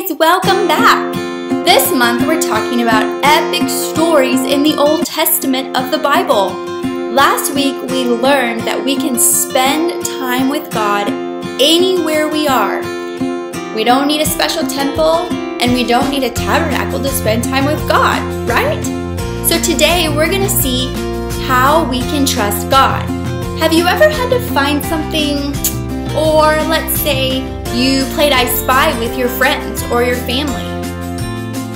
guys, welcome back. This month we're talking about epic stories in the Old Testament of the Bible. Last week we learned that we can spend time with God anywhere we are. We don't need a special temple and we don't need a tabernacle to spend time with God, right? So today we're going to see how we can trust God. Have you ever had to find something, or let's say you played I Spy with your friends or your family?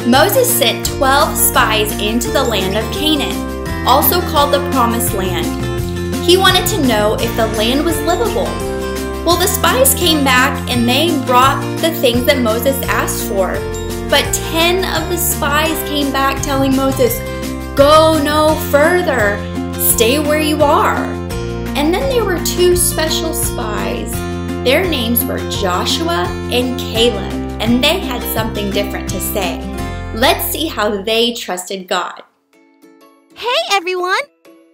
Moses sent 12 spies into the land of Canaan, also called the Promised Land. He wanted to know if the land was livable. Well, the spies came back and they brought the things that Moses asked for. But 10 of the spies came back telling Moses, Go no further, stay where you are. And then there were two special spies. Their names were Joshua and Caleb, and they had something different to say. Let's see how they trusted God. Hey everyone!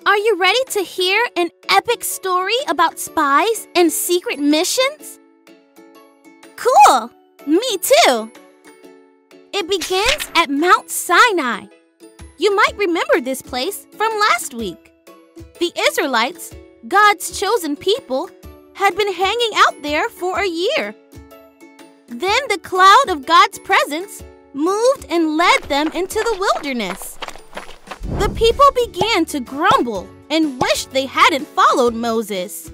Are you ready to hear an epic story about spies and secret missions? Cool! Me too! It begins at Mount Sinai. You might remember this place from last week. The Israelites, God's chosen people, had been hanging out there for a year. Then the cloud of God's presence moved and led them into the wilderness. The people began to grumble and wish they hadn't followed Moses.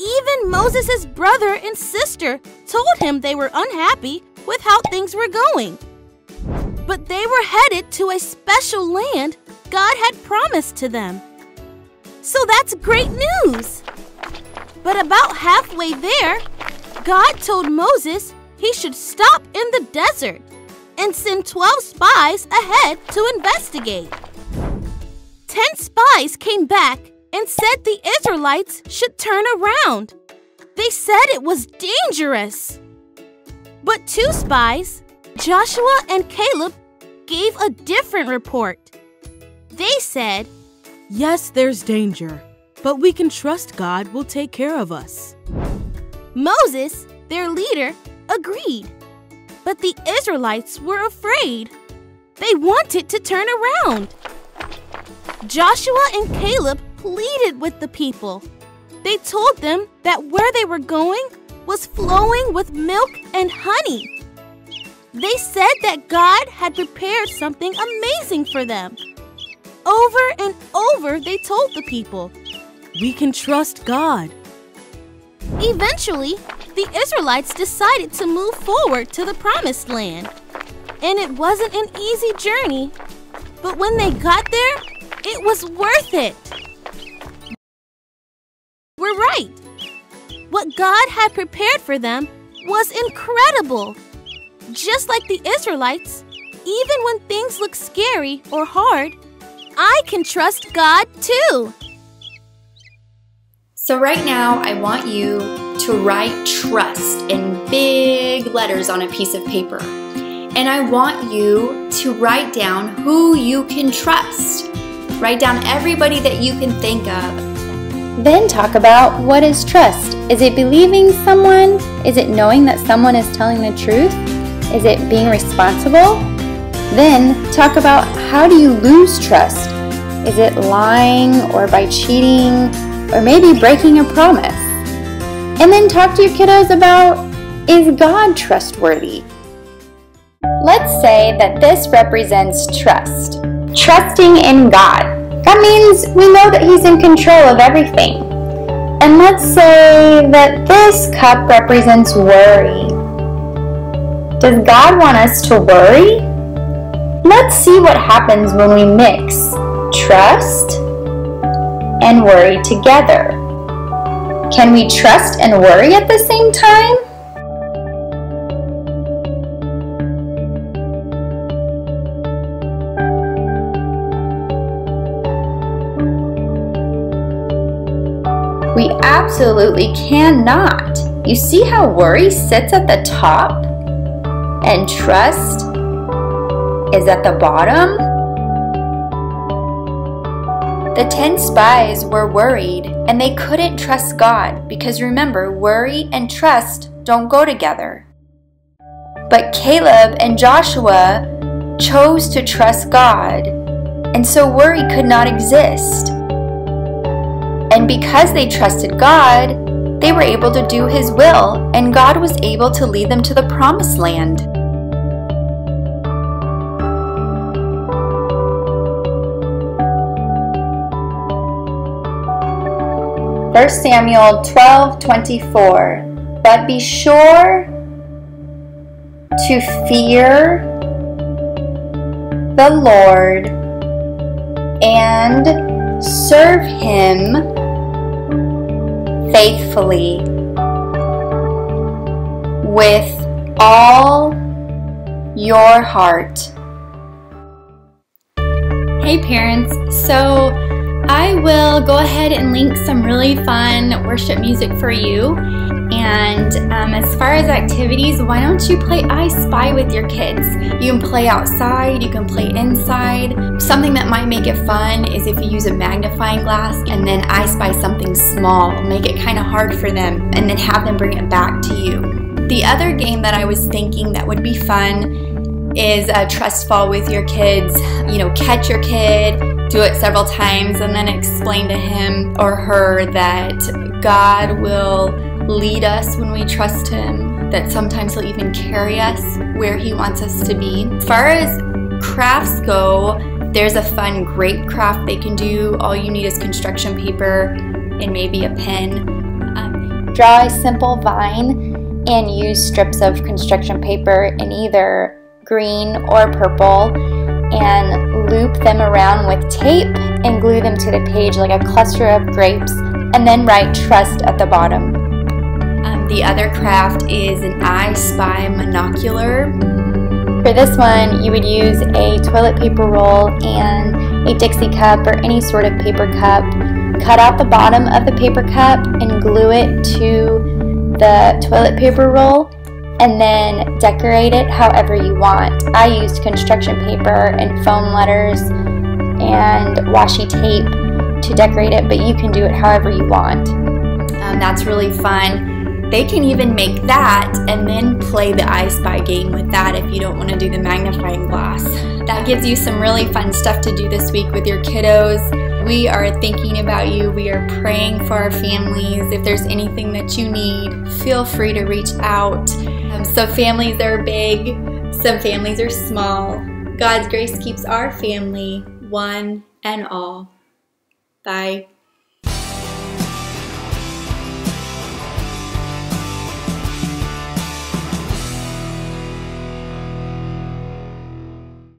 Even Moses' brother and sister told him they were unhappy with how things were going. But they were headed to a special land God had promised to them. So that's great news! But about halfway there, God told Moses he should stop in the desert and send 12 spies ahead to investigate. Ten spies came back and said the Israelites should turn around. They said it was dangerous. But two spies, Joshua and Caleb, gave a different report. They said, Yes, there's danger, but we can trust God will take care of us. Moses, their leader, agreed. But the Israelites were afraid. They wanted to turn around. Joshua and Caleb pleaded with the people. They told them that where they were going was flowing with milk and honey. They said that God had prepared something amazing for them. Over and over, they told the people, We can trust God. Eventually, the Israelites decided to move forward to the Promised Land. And it wasn't an easy journey, but when they got there, it was worth it. We're right. What God had prepared for them was incredible. Just like the Israelites, even when things look scary or hard, I can trust God too. So, right now, I want you to write trust in big letters on a piece of paper. And I want you to write down who you can trust. Write down everybody that you can think of. Then talk about what is trust. Is it believing someone? Is it knowing that someone is telling the truth? Is it being responsible? Then talk about how do you lose trust? Is it lying or by cheating or maybe breaking a promise? And then talk to your kiddos about is God trustworthy? Let's say that this represents trust. Trusting in God. That means we know that He's in control of everything. And let's say that this cup represents worry. Does God want us to worry? Let's see what happens when we mix trust and worry together. Can we trust and worry at the same time? We absolutely cannot. You see how worry sits at the top and trust is at the bottom? The ten spies were worried and they couldn't trust God because remember, worry and trust don't go together. But Caleb and Joshua chose to trust God, and so worry could not exist. And because they trusted God, they were able to do His will, and God was able to lead them to the promised land. 1 Samuel 12:24 But be sure to fear the Lord and serve him faithfully with all your heart. Hey parents, so I will go ahead and link some really fun worship music for you. And um, as far as activities, why don't you play I Spy with your kids? You can play outside, you can play inside. Something that might make it fun is if you use a magnifying glass and then I spy something small, make it kind of hard for them, and then have them bring it back to you. The other game that I was thinking that would be fun is a trust fall with your kids. You know, catch your kid, do it several times and then explain to him or her that God will lead us when we trust Him, that sometimes He'll even carry us where He wants us to be. As far as crafts go, there's a fun grape craft they can do. All you need is construction paper and maybe a pen. Um, Draw a simple vine and use strips of construction paper in either green or purple and loop them around with tape and glue them to the page like a cluster of grapes and then write trust at the bottom. Um, the other craft is an I Spy monocular. For this one, you would use a toilet paper roll and a Dixie cup or any sort of paper cup. Cut out the bottom of the paper cup and glue it to the toilet paper roll and then decorate it however you want. I used construction paper and foam letters and washi tape to decorate it, but you can do it however you want. Um, that's really fun. They can even make that and then play the I Spy game with that if you don't want to do the magnifying glass. That gives you some really fun stuff to do this week with your kiddos. We are thinking about you. We are praying for our families. If there's anything that you need, feel free to reach out. Um, some families are big, some families are small. God's grace keeps our family one and all. Bye.